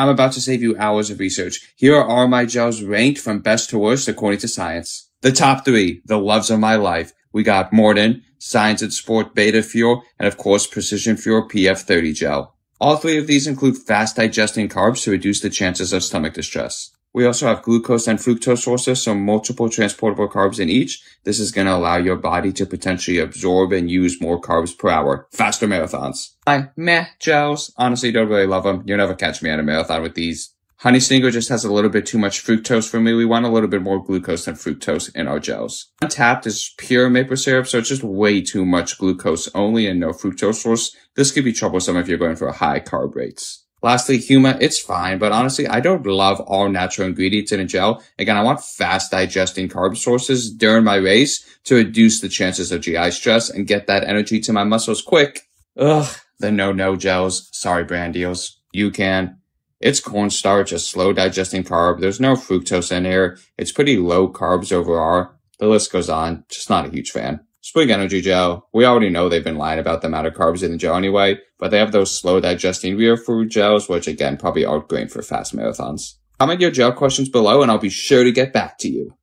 I'm about to save you hours of research. Here are my gels ranked from best to worst according to science. The top three, the loves of my life. We got Maurten, Science in Sport Beta Fuel, and of course Precision Fuel PF30 gel. All three of these include fast digesting carbs to reduce the chances of stomach distress. We also have glucose and fructose sources, so multiple transportable carbs in each. This is going to allow your body to potentially absorb and use more carbs per hour. Faster marathons. I meh gels. Honestly, don't really love them. You'll never catch me at a marathon with these. Honey Stinger just has a little bit too much fructose for me. We want a little bit more glucose than fructose in our gels. Untapped is pure maple syrup, so it's just way too much glucose only and no fructose source. This could be troublesome if you're going for high carb rates. Lastly, Huma, it's fine, but honestly, I don't love all natural ingredients in a gel. Again, I want fast digesting carb sources during my race to reduce the chances of GI stress and get that energy to my muscles quick. Ugh, the no-no gels. Sorry, brand deals. UCAN. It's cornstarch, a slow digesting carb. There's no fructose in here. It's pretty low carbs overall. The list goes on. Just not a huge fan. Spring Energy Gel, we already know they've been lying about the amount of carbs in the gel anyway, but they have those slow digesting real food gels, which again probably aren't great for fast marathons. Comment your gel questions below and I'll be sure to get back to you.